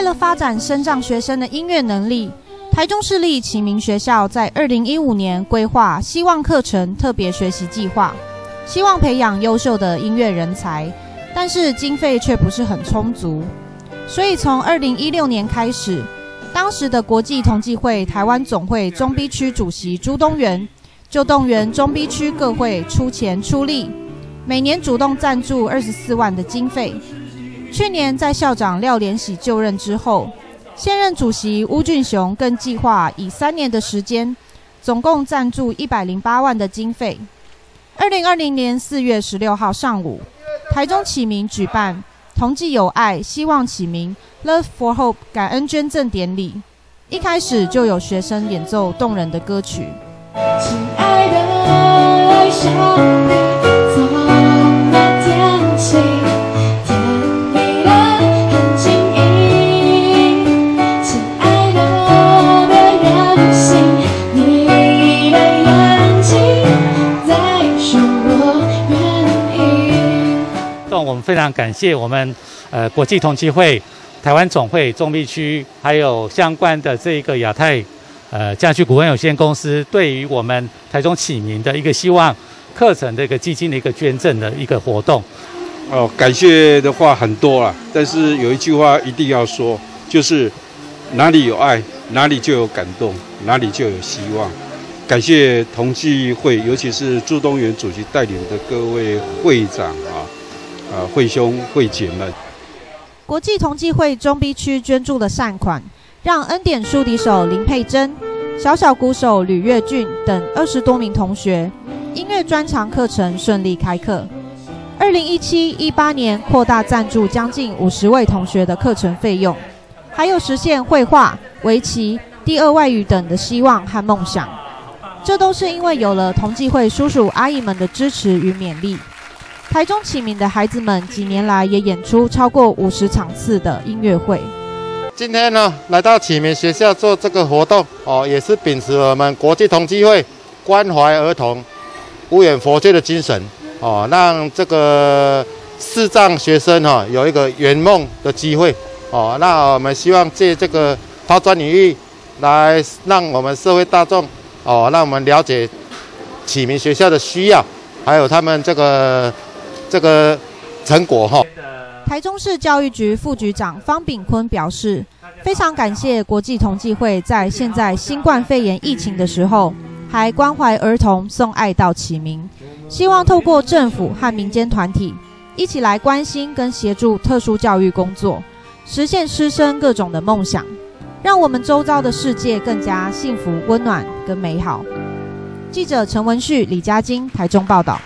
为了发展生长学生的音乐能力，台中市立启明学校在二零一五年规划希望课程特别学习计划，希望培养优秀的音乐人才，但是经费却不是很充足，所以从二零一六年开始，当时的国际同济会台湾总会中 B 区主席朱东元就动员中 B 区各会出钱出力，每年主动赞助二十四万的经费。去年在校长廖连喜就任之后，现任主席巫俊雄更计划以三年的时间，总共赞助一百零八万的经费。二零二零年四月十六号上午，台中启明举办同济友爱希望启明 Love for Hope 感恩捐赠典礼，一开始就有学生演奏动人的歌曲。亲爱的小我们非常感谢我们呃国际同济会、台湾总会中立区，还有相关的这个亚太呃家具股份有限公司，对于我们台中启明的一个希望课程的一个基金的一个捐赠的一个活动。哦，感谢的话很多啊，但是有一句话一定要说，就是哪里有爱，哪里就有感动，哪里就有希望。感谢同济会，尤其是朱东元主席带领的各位会长啊。呃，会兄会姐们，国际同济会中 B 区捐助的善款，让恩典竖笛手林佩珍、小小鼓手吕月俊等二十多名同学音乐专长课程顺利开课。二零一七一八年扩大赞助将近五十位同学的课程费用，还有实现绘画、围棋、第二外语等的希望和梦想。这都是因为有了同济会叔叔阿姨们的支持与勉励。台中启明的孩子们几年来也演出超过五十场次的音乐会。今天呢，来到启明学校做这个活动哦，也是秉持我们国际同济会关怀儿童、无远佛界的精神哦，让这个视障学生哈有一个圆梦的机会哦。那我们希望借这个抛砖引玉，来让我们社会大众哦，让我们了解启明学校的需要，还有他们这个。这个成果哈，台中市教育局副局长方炳坤表示，非常感谢国际同济会在现在新冠肺炎疫情的时候，还关怀儿童送爱到启明，希望透过政府和民间团体一起来关心跟协助特殊教育工作，实现师生各种的梦想，让我们周遭的世界更加幸福、温暖跟美好。记者陈文旭、李嘉金台中报道。